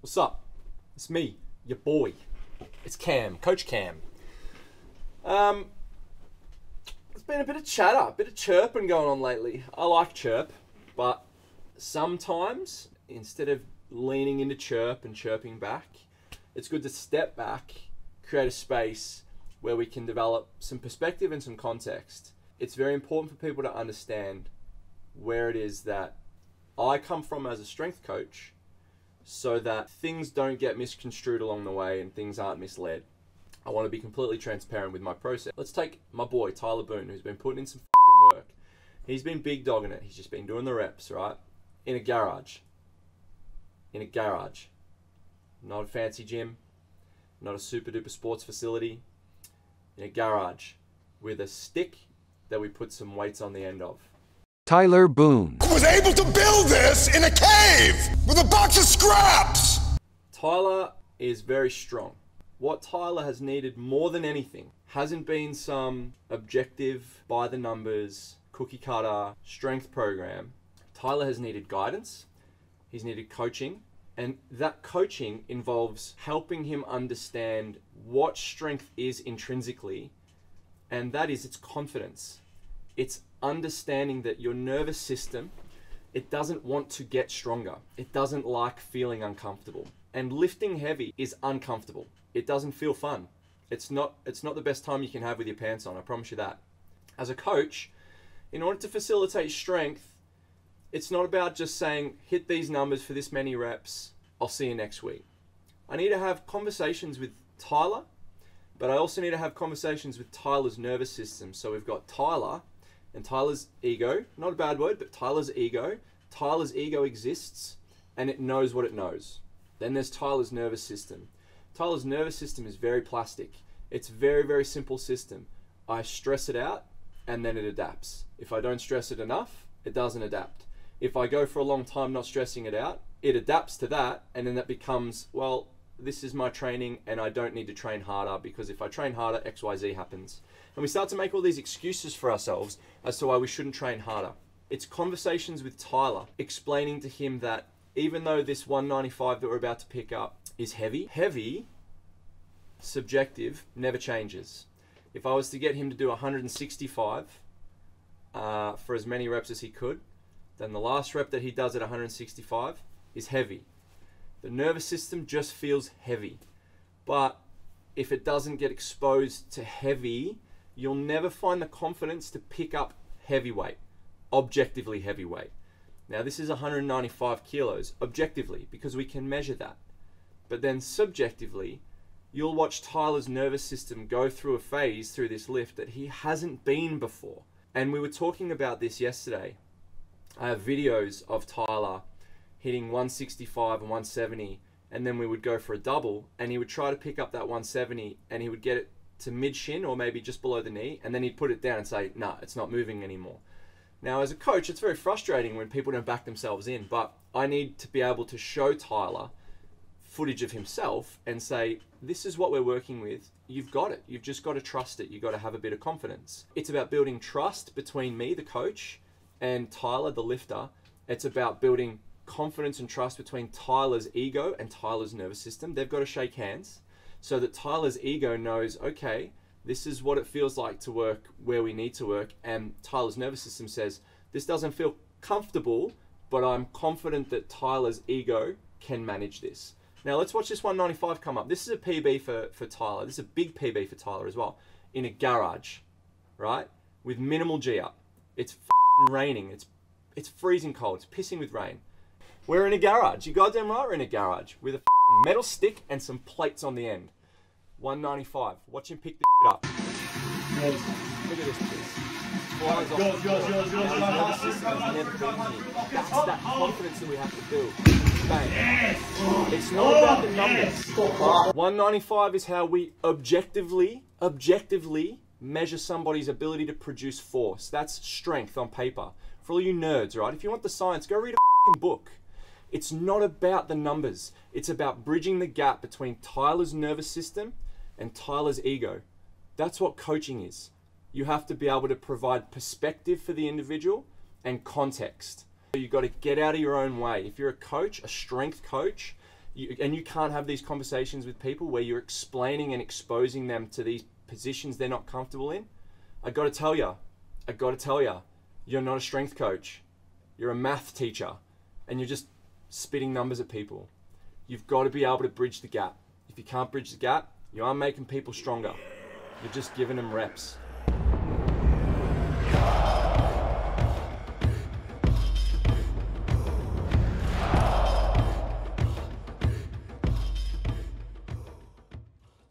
What's up? It's me, your boy. It's Cam, Coach Cam. Um, there's been a bit of chatter, a bit of chirping going on lately. I like chirp, but sometimes instead of leaning into chirp and chirping back, it's good to step back, create a space where we can develop some perspective and some context. It's very important for people to understand where it is that I come from as a strength coach so that things don't get misconstrued along the way and things aren't misled. I want to be completely transparent with my process. Let's take my boy Tyler Boone, who's been putting in some work. He's been big dogging it. He's just been doing the reps, right? In a garage. In a garage. Not a fancy gym, not a super duper sports facility. In a garage with a stick that we put some weights on the end of. Tyler Boone. was able to build this in a cave with a box of scraps. Tyler is very strong. What Tyler has needed more than anything hasn't been some objective, by the numbers, cookie cutter strength program. Tyler has needed guidance, he's needed coaching, and that coaching involves helping him understand what strength is intrinsically, and that is its confidence. It's understanding that your nervous system it doesn't want to get stronger. It doesn't like feeling uncomfortable. And lifting heavy is uncomfortable. It doesn't feel fun. It's not it's not the best time you can have with your pants on, I promise you that. As a coach, in order to facilitate strength, it's not about just saying hit these numbers for this many reps, I'll see you next week. I need to have conversations with Tyler, but I also need to have conversations with Tyler's nervous system. So we've got Tyler and Tyler's ego, not a bad word, but Tyler's ego. Tyler's ego exists and it knows what it knows. Then there's Tyler's nervous system. Tyler's nervous system is very plastic. It's a very, very simple system. I stress it out and then it adapts. If I don't stress it enough, it doesn't adapt. If I go for a long time not stressing it out, it adapts to that and then that becomes, well, this is my training and I don't need to train harder because if I train harder, XYZ happens. And we start to make all these excuses for ourselves as to why we shouldn't train harder. It's conversations with Tyler explaining to him that even though this 195 that we're about to pick up is heavy, heavy, subjective, never changes. If I was to get him to do 165 uh, for as many reps as he could, then the last rep that he does at 165 is heavy. The nervous system just feels heavy. But if it doesn't get exposed to heavy, you'll never find the confidence to pick up heavyweight, objectively heavyweight. Now, this is 195 kilos, objectively, because we can measure that. But then subjectively, you'll watch Tyler's nervous system go through a phase through this lift that he hasn't been before. And we were talking about this yesterday. I have videos of Tyler hitting 165 and 170, and then we would go for a double, and he would try to pick up that 170, and he would get it to mid shin or maybe just below the knee, and then he'd put it down and say, "Nah, it's not moving anymore." Now, as a coach, it's very frustrating when people don't back themselves in, but I need to be able to show Tyler footage of himself and say, This is what we're working with. You've got it. You've just got to trust it. You've got to have a bit of confidence. It's about building trust between me, the coach, and Tyler, the lifter. It's about building confidence and trust between Tyler's ego and Tyler's nervous system. They've got to shake hands so that Tyler's ego knows, okay, this is what it feels like to work where we need to work. And Tyler's nervous system says, this doesn't feel comfortable, but I'm confident that Tyler's ego can manage this. Now let's watch this 195 come up. This is a PB for, for Tyler. This is a big PB for Tyler as well. In a garage, right? With minimal G up. It's raining. It's it's freezing cold. It's pissing with rain. We're in a garage. You goddamn right we're in a garage with a metal stick and some plates on the end. 195. Watch him pick this up. Look at this. That's that confidence that we have to build. Bang. Yes. It's not about the numbers. 195 is how we objectively, objectively measure somebody's ability to produce force. That's strength on paper. For all you nerds, right? If you want the science, go read a book. It's not about the numbers. It's about bridging the gap between Tyler's nervous system and Tyler's ego. That's what coaching is. You have to be able to provide perspective for the individual and context. You've got to get out of your own way. If you're a coach, a strength coach, you, and you can't have these conversations with people where you're explaining and exposing them to these positions they're not comfortable in. I got to tell you, I got to tell you, you're not a strength coach. You're a math teacher, and you're just spitting numbers at people. You've got to be able to bridge the gap. If you can't bridge the gap, you aren't making people stronger. You're just giving them reps.